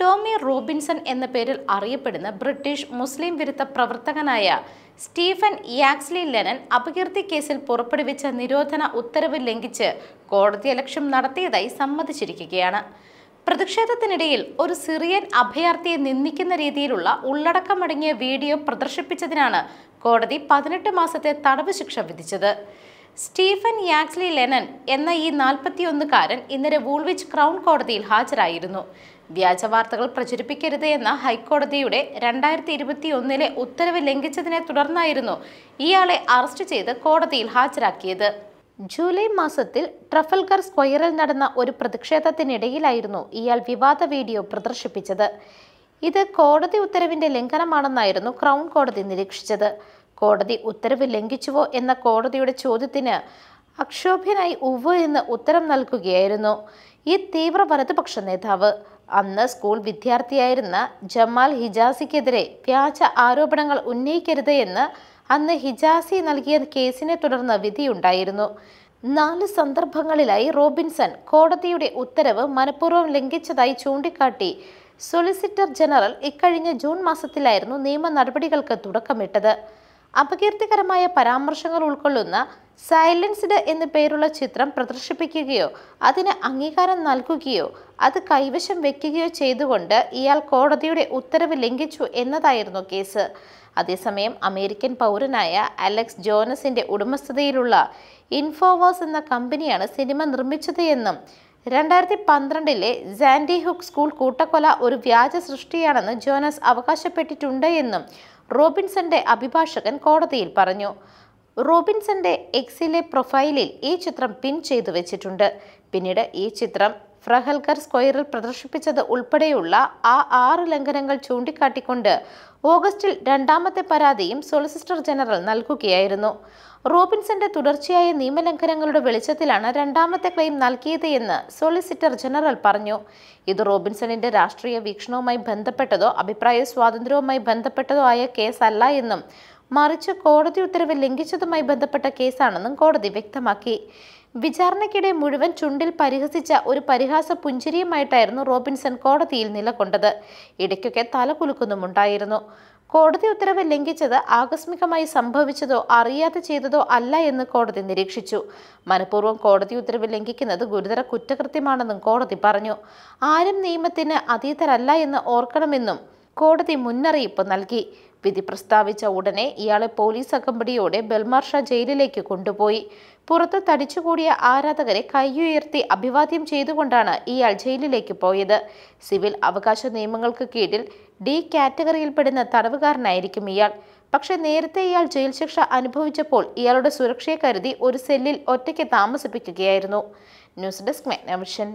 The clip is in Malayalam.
ടോമി റോബിൻസൺ എന്ന പേരിൽ അറിയപ്പെടുന്ന ബ്രിട്ടീഷ് മുസ്ലിം വിരുദ്ധ പ്രവർത്തകനായ സ്റ്റീഫൻ യാക്സ്ലി ലെനൻ അപകീർത്തി കേസിൽ പുറപ്പെടുവിച്ച നിരോധന ഉത്തരവ് ലംഘിച്ച് കോടതിയലക്ഷ്യം നടത്തിയതായി സമ്മതിച്ചിരിക്കുകയാണ്. പ്രതിഷേധത്തിനിടയിൽ ഒരു സിറിയൻ അഭയാർത്ഥിയെ നിന്ദിക്കുന്ന രീതിയിലുള്ള ഉള്ളടക്കമടങ്ങിയ വീഡിയോ പ്രദർശിപ്പിച്ചതിനാണ് കോടതി പതിനെട്ട് മാസത്തെ തടവ് ശിക്ഷ വിധിച്ചത്. സ്റ്റീഫൻ യാക്സ്ലി ലെനൻ എന്ന ഈ നാൽപ്പത്തിയൊന്നുകാരൻ ഇന്നലെ വൂൾവിച്ച് ക്രൗൺ കോടതിയിൽ ഹാജരായിരുന്നു. വ്യാജ വാർത്തകൾ പ്രചരിപ്പിക്കരുത് എന്ന ഹൈക്കോടതിയുടെ രണ്ടായിരത്തി ഇരുപത്തി ഒന്നിലെ ഉത്തരവ് ലംഘിച്ചതിനെ തുടർന്നായിരുന്നു ഇയാളെ അറസ്റ്റ് ചെയ്ത് കോടതിയിൽ ഹാജരാക്കിയത്. ജൂലൈ മാസത്തിൽ ട്രഫൽഗർ സ്ക്വയറിൽ നടന്ന ഒരു പ്രതിഷേധത്തിനിടയിലായിരുന്നു ഇയാൾ വിവാദ വീഡിയോ പ്രദർശിപ്പിച്ചത്. ഇത് കോടതി ഉത്തരവിന്റെ ലംഘനമാണെന്നായിരുന്നു ക്രൗൺ കോടതി നിരീക്ഷിച്ചത്. കോടതി ഉത്തരവ് ലംഘിച്ചുവോ എന്ന കോടതിയുടെ ചോദ്യത്തിന് അക്ഷോഭ്യനായി ഉവ്വ് എന്ന് ഉത്തരം നൽകുകയായിരുന്നു ഈ തീവ്ര വലതുപക്ഷ നേതാവ്. അന്ന് സ്കൂൾ വിദ്യാർത്ഥിയായിരുന്ന ജമാൽ ഹിജാസിക്കെതിരെ വ്യാജ ആരോപണങ്ങൾ ഉന്നയിക്കരുത് എന്ന് അന്ന് ഹിജാസി നൽകിയ കേസിനെ തുടർന്ന് വിധിയുണ്ടായിരുന്നു. നാല് സന്ദർഭങ്ങളിലായി റോബിൻസൺ കോടതിയുടെ ഉത്തരവ് മനഃപൂർവം ലംഘിച്ചതായി ചൂണ്ടിക്കാട്ടി സൊളിസിറ്റർ ജനറൽ ഇക്കഴിഞ്ഞ ജൂൺ മാസത്തിലായിരുന്നു നിയമ നടപടികൾക്ക് തുടക്കമിട്ടത്. അപകീർത്തികരമായ പരാമർശങ്ങൾ ഉൾക്കൊള്ളുന്ന സൈലൻസ്ഡ് എന്നു പേരുള്ള ചിത്രം പ്രദർശിപ്പിക്കുകയോ അതിന് അംഗീകാരം നൽകുകയോ അത് കൈവശം വെക്കുകയോ ചെയ്തുകൊണ്ട് ഇയാൾ കോടതിയുടെ ഉത്തരവ് ലംഘിച്ചു എന്നതായിരുന്നു കേസ്. അതേസമയം അമേരിക്കൻ പൗരനായ അലക്സ് ജോനസിന്റെ ഉടമസ്ഥതയിലുള്ള ഇൻഫോവാസ് എന്ന കമ്പനിയാണ് സിനിമ നിർമ്മിച്ചത് എന്നും രണ്ടായിരത്തി പന്ത്രണ്ടിലെ സാൻഡി ഹുക്ക് സ്കൂൾ കൂട്ടക്കൊല ഒരു വ്യാജ സൃഷ്ടിയാണെന്ന് ജോനസ് അവകാശപ്പെട്ടിട്ടുണ്ട് എന്നും റോബിൻസന്റെ അഭിഭാഷകൻ കോടതിയിൽ പറഞ്ഞു. റോബിൻസന്റെ എക്സിലെ പ്രൊഫൈലിൽ ഈ ചിത്രം പിൻ ചെയ്തു വെച്ചിട്ടുണ്ട്. പിന്നീട് ഈ ചിത്രം ഫ്രഹൽഗർ സ്ക്വയറിൽ പ്രദർശിപ്പിച്ചത് ഉൾപ്പെടെയുള്ള ആ ആറ് ലംഘനങ്ങൾ ചൂണ്ടിക്കാട്ടിക്കൊണ്ട് ഓഗസ്റ്റിൽ രണ്ടാമത്തെ പരാതിയും സോളിസിറ്റർ ജനറൽ നൽകുകയായിരുന്നു. റോബിൻസന്റെ തുടർച്ചയായ നിയമലംഘനങ്ങളുടെ വെളിച്ചത്തിലാണ് രണ്ടാമത്തെ ക്ലെയിം നൽകിയത് എന്ന് സോളിസിറ്റർ ജനറൽ പറഞ്ഞു. ഇത് റോബിൻസണിന്റെ രാഷ്ട്രീയ വീക്ഷണവുമായി ബന്ധപ്പെട്ടതോ അഭിപ്രായ സ്വാതന്ത്ര്യവുമായി ബന്ധപ്പെട്ടതോ ആയ കേസല്ല എന്നും മറിച്ച് കോടതി ഉത്തരവ് ലംഘിച്ചതുമായി ബന്ധപ്പെട്ട കേസാണെന്നും കോടതി വ്യക്തമാക്കി. വിചാരണയ്ക്കിടെ മുഴുവൻ ചുണ്ടിൽ പരിഹസിച്ച ഒരു പരിഹാസ പുഞ്ചിരിയുമായിട്ടായിരുന്നു റോബിൻസൺ കോടതിയിൽ നിലകൊണ്ടത്. ഇടയ്ക്കൊക്കെ തലകുലുക്കുന്നുമുണ്ടായിരുന്നു. കോടതി ഉത്തരവ് ലംഘിച്ചത് ആകസ്മികമായി സംഭവിച്ചതോ അറിയാതെ ചെയ്തതോ അല്ല എന്ന് കോടതി നിരീക്ഷിച്ചു. മനഃപൂർവം കോടതി ഉത്തരവ് ലംഘിക്കുന്നത് ഗുരുതര കുറ്റകൃത്യമാണെന്നും കോടതി പറഞ്ഞു. ആരും നിയമത്തിന് അതീതരല്ല എന്ന് ഓർക്കണമെന്നും കോടതി മുന്നറിയിപ്പ് നൽകി. വിധി പ്രസ്താവിച്ച ഉടനെ ഇയാളെ പോലീസ് അകമ്പടിയോടെ ബെൽമാർഷ ജയിലിലേക്ക് കൊണ്ടുപോയി. പുറത്ത് തടിച്ചുകൂടിയ ആരാധകരെ കൈയുയർത്തി അഭിവാദ്യം ചെയ്തുകൊണ്ടാണ് ഇയാൾ ജയിലിലേക്ക് പോയത്. സിവിൽ അവകാശ നിയമങ്ങൾക്ക് കീഴിൽ ഡി കാറ്റഗറിയിൽപ്പെടുന്ന തടവുകാരനായിരിക്കും ഇയാൾ. പക്ഷെ നേരത്തെ ഇയാൾ ജയിൽ ശിക്ഷ അനുഭവിച്ചപ്പോൾ ഇയാളുടെ സുരക്ഷയെ കരുതി ഒരു സെല്ലിൽ ഒറ്റയ്ക്ക് താമസിപ്പിക്കുകയായിരുന്നു. News desk മെഗ്നവിഷൻ.